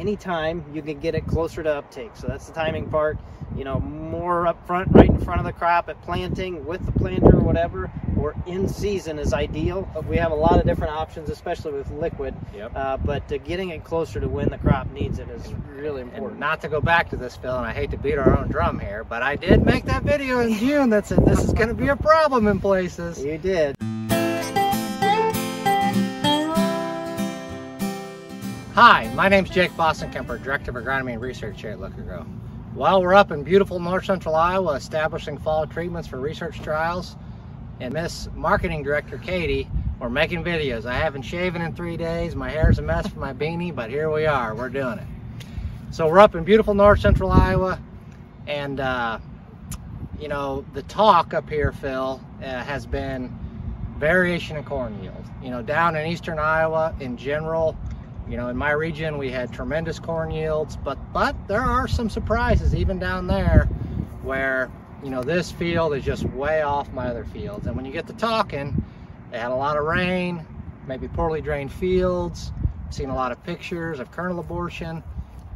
anytime you can get it closer to uptake. So that's the timing part. You know, more up front, right in front of the crop at planting with the planter or whatever, or in season is ideal. We have a lot of different options, especially with liquid. Yep. Uh, but uh, getting it closer to when the crop needs it is really important. And not to go back to this, Phil, and I hate to beat our own drum here, but I did make that video in June that said this is going to be a problem in places. You did. Hi, my name is Jake Bossenkemper, Director of Agronomy and Research here at Liqui-Grow. While we're up in beautiful north central Iowa establishing fall treatments for research trials, and Miss Marketing Director Katie, we're making videos. I haven't shaven in three days, my hair's a mess from my beanie, but here we are, we're doing it. So we're up in beautiful north central Iowa, and uh, you know, the talk up here, Phil, uh, has been variation in corn yield. You know, down in eastern Iowa in general, you know, in my region, we had tremendous corn yields, but but there are some surprises even down there where, you know, this field is just way off my other fields. And when you get to talking, they had a lot of rain, maybe poorly drained fields, seen a lot of pictures of kernel abortion.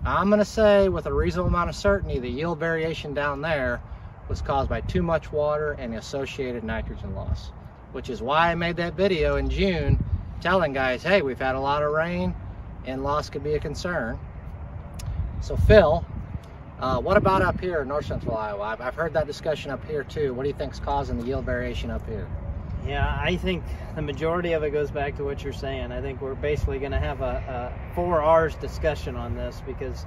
I'm gonna say with a reasonable amount of certainty, the yield variation down there was caused by too much water and associated nitrogen loss, which is why I made that video in June telling guys, hey, we've had a lot of rain, and loss could be a concern. So Phil, uh, what about up here in north central Iowa? I've, I've heard that discussion up here too. What do you think is causing the yield variation up here? Yeah, I think the majority of it goes back to what you're saying. I think we're basically going to have a, a, four R's discussion on this because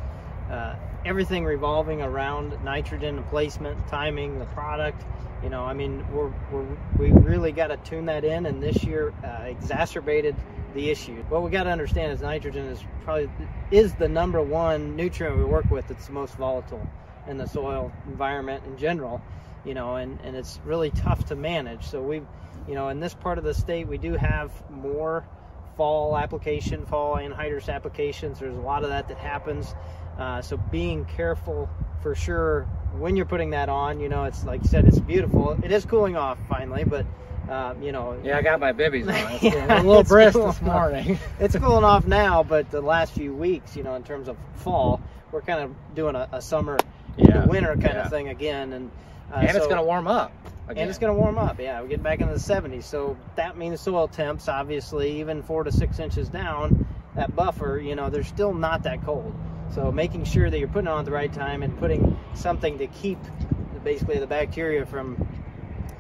uh, everything revolving around nitrogen placement, timing, the product. You know, I mean, we're, we're we really got to tune that in, and this year uh, exacerbated the issue. What we got to understand is nitrogen is probably is the number one nutrient we work with that's the most volatile in the soil environment in general. You know, and and it's really tough to manage. So we, you know, in this part of the state, we do have more fall application, fall anhydrous applications. There's a lot of that that happens. Uh, so being careful for sure when you're putting that on. You know, it's like you said, it's beautiful. It is cooling off finally, but um, you know. Yeah, I got my bibbies on. Yeah, a little brisk this morning. it's cooling off now, but the last few weeks, you know, in terms of fall, we're kind of doing a, a summer, yeah, winter kind yeah. of thing again, and uh, and so, it's going to warm up. Again. And it's going to warm up. Yeah, we get back into the 70s, so that means soil temps, obviously, even four to six inches down, that buffer, you know, they're still not that cold. So making sure that you're putting on at the right time and putting something to keep basically the bacteria from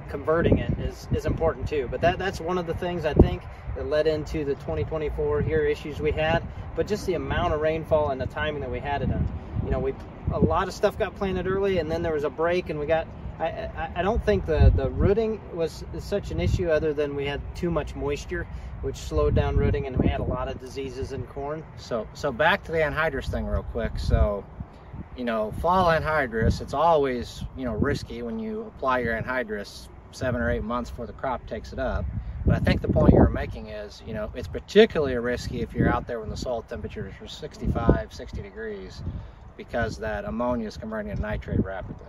converting it is, is important too. But that, that's one of the things I think that led into the 2024 here issues we had. But just the amount of rainfall and the timing that we had it on. You know, we a lot of stuff got planted early, and then there was a break, and we got. I, I, I don't think the the rooting was such an issue, other than we had too much moisture, which slowed down rooting, and we had a lot of diseases in corn. So so back to the anhydrous thing real quick. So you know, fall anhydrous, it's always, you know, risky when you apply your anhydrous seven or eight months before the crop takes it up. But I think the point you were making is, you know, it's particularly risky if you're out there when the soil temperatures are 65, 60 degrees, because that ammonia is converting to nitrate rapidly.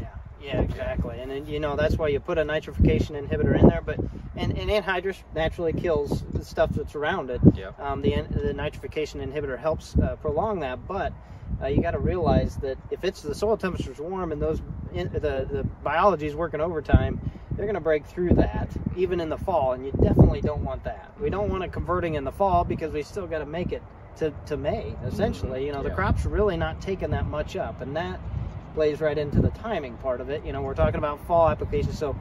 Yeah, yeah, exactly. And then, you know, that's why you put a nitrification inhibitor in there. But and, and anhydrous naturally kills the stuff that's around it. Yeah. Um, the the nitrification inhibitor helps uh, prolong that, but uh, you got to realize that if it's the soil temperature's warm and those in, the the biology is working overtime, they're going to break through that even in the fall, and you definitely don't want that. We don't want it converting in the fall because we still got to make it to, to May mm-hmm. essentially. You know, the crop's really not taking that much up, and that plays right into the timing part of it. You know, we're talking about fall application, so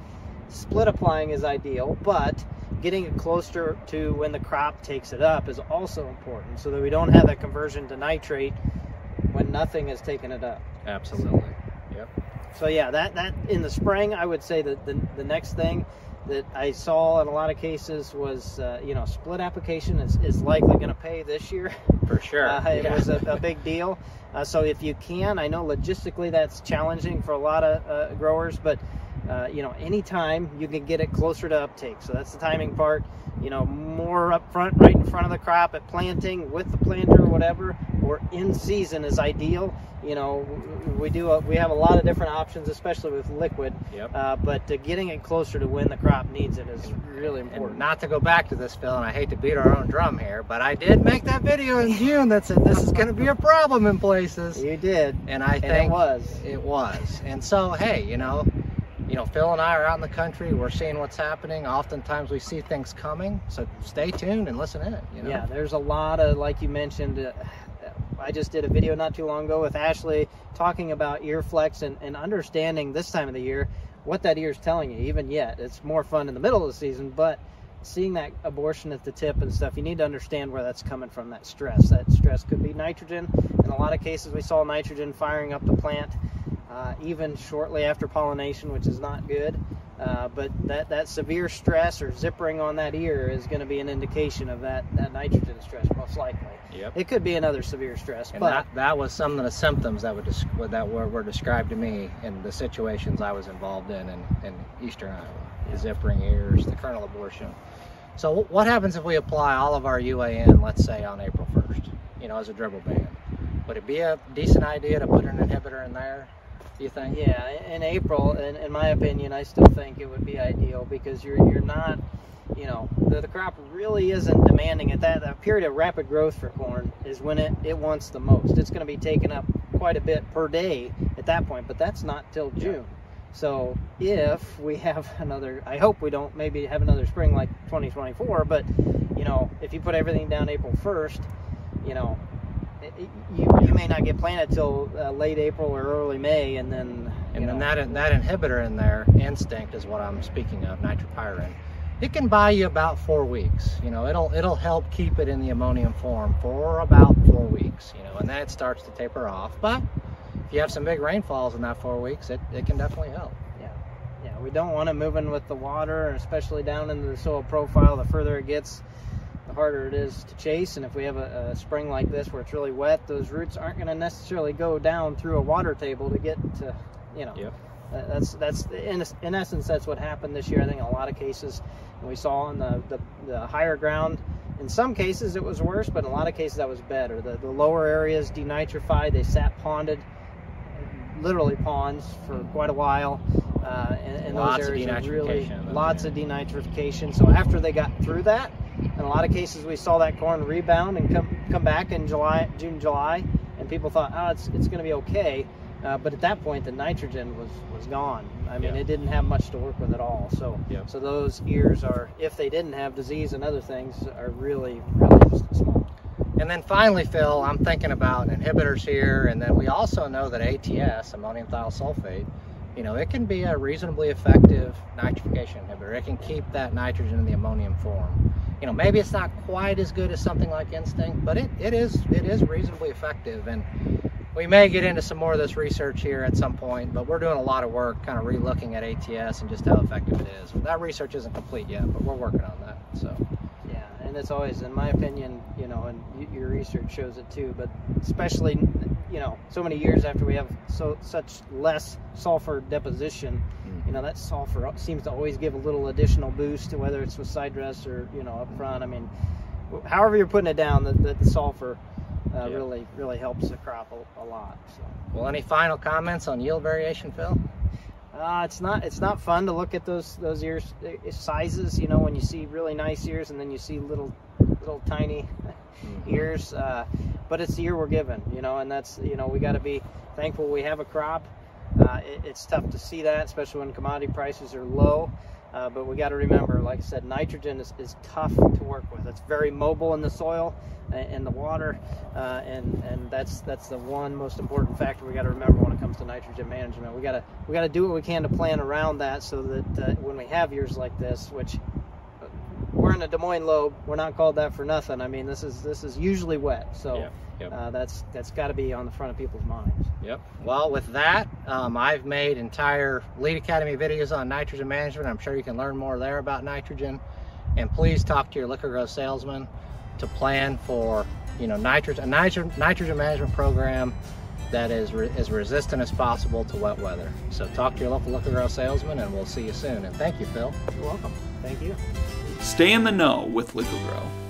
split applying is ideal, but getting it closer to when the crop takes it up is also important so that we don't have that conversion to nitrate when nothing is taking it up. Absolutely. So yeah, that that in the spring, I would say that the the next thing that I saw in a lot of cases was uh, you know split application is, is likely going to pay this year. For sure. Uh, it yeah. was a, a, big deal. Uh, so if you can, I know logistically that's challenging for a lot of uh, growers, but uh, you know, anytime you can get it closer to uptake. So that's the timing part. You know, more up front, right in front of the crop at planting with the planter or whatever, or in season is ideal. You know, we do a, we have a lot of different options, especially with liquid. Yep. Uh, but getting it closer to when the crop needs it is really important. And not to go back to this, Phil, and I hate to beat our own drum here, but I did make that video in June that said this is going to be a problem in places. You did, and I and think it was. It was. And so, hey, you know, you know, Phil and I are out in the country. We're seeing what's happening. Oftentimes, we see things coming. So stay tuned and listen in. You know? Yeah, there's a lot of, like you mentioned. Uh, I just did a video not too long ago with Ashley talking about ear flex and, and understanding this time of the year what that ear is telling you. Even yet, it's more fun in the middle of the season, but seeing that abortion at the tip and stuff, you need to understand where that's coming from. That stress. That stress could be nitrogen. In a lot of cases, we saw nitrogen firing up the plant uh, even shortly after pollination, which is not good. Uh, but that, that severe stress or zippering on that ear is going to be an indication of that, that nitrogen stress, most likely. Yep. It could be another severe stress, and but that, that was some of the symptoms that would that were, were described to me in the situations I was involved in in, in eastern Iowa. The zippering ears, the kernel abortion. So what happens if we apply all of our UAN, let's say on April 1st, you know, as a dribble band? Would it be a decent idea to put an inhibitor in there? Do you think? Yeah, in April, in, in my opinion, I still think it would be ideal because you're you're not, you know, the, the crop really isn't demanding it. That that period of rapid growth for corn is when it it wants the most. It's going to be taken up quite a bit per day at that point, but that's not till June. So if we have another, I hope we don't maybe have another spring like 2024, but you know, if you put everything down April 1st, you know, you, you may not get planted till uh, late April or early May, and then and then that that inhibitor in there, instinct is what I'm speaking of, nitrapyrin. It can buy you about four weeks. You know, it'll it'll help keep it in the ammonium form for about four weeks. You know, and that starts to taper off. But if you have some big rainfalls in that four weeks, it, it can definitely help. Yeah, yeah. We don't want it moving with the water, especially down into the soil profile. The further it gets, the harder it is to chase. And if we have a, a spring like this where it's really wet, those roots aren't going to necessarily go down through a water table to get to, you know. Yep. that's that's in, in essence that's what happened this year. I think in a lot of cases, we saw on the, the, the higher ground. In some cases it was worse, but in a lot of cases that was better. The, the lower areas denitrified, they sat ponded, literally ponds for quite a while. Uh, and, and those areas are really lots of denitrification. So after they got through that, in a lot of cases, we saw that corn rebound and come come back in July, June, July, and people thought, oh, it's it's going to be okay. Uh, but at that point, the nitrogen was was gone. I mean, yeah. it didn't have much to work with at all. So yeah. so those ears are, if they didn't have disease and other things, are really really just small. And then finally, Phil, I'm thinking about inhibitors here, and then we also know that ATS, ammonium thiosulfate, you know, it can be a reasonably effective nitrification inhibitor. It can keep that nitrogen in the ammonium form you know, maybe it's not quite as good as something like Instinct, but it, it is it is reasonably effective. And we may get into some more of this research here at some point, but we're doing a lot of work kind of relooking at ATS and just how effective it is. That research isn't complete yet, but we're working on that. So and it's always, in my opinion, you know, and your research shows it too, but especially, you know, so many years after we have so such less sulfur deposition, mm-hmm. you know, that sulfur seems to always give a little additional boost, to whether it's with side dress or you know up front. I mean, however you're putting it down, the, the, the sulfur uh, yeah. really really helps the crop a, a lot. So. Well, any final comments on yield variation, Phil? Uh, it's not it's not fun to look at those those ears uh, sizes. You know, when you see really nice ears and then you see little little tiny mm-hmm. ears. Uh, but it's the year we're given, you know, and that's you know we got to be thankful we have a crop. Uh, it, it's tough to see that, especially when commodity prices are low. Uh, but we got to remember, like I said, nitrogen is, is tough to work with. It's very mobile in the soil and, and the water, uh, and and that's that's the one most important factor we got to remember when it comes to nitrogen management. We got to we got to do what we can to plan around that, so that uh, when we have years like this, which uh, we're in a Des Moines lobe, we're not called that for nothing. I mean, this is this is usually wet, so. Yeah. Yep. Uh, that's that's got to be on the front of people's minds. Yep. Well, with that, um, I've made entire Lead Academy videos on nitrogen management. I'm sure you can learn more there about nitrogen. And please talk to your Liqui-Grow salesman to plan for you know nitrogen a nitrogen nitrogen management program that is re as resistant as possible to wet weather. So talk to your local Liqui-Grow salesman and we'll see you soon. And thank you, Phil. You're welcome. Thank you. Stay in the know with Liquor Grow.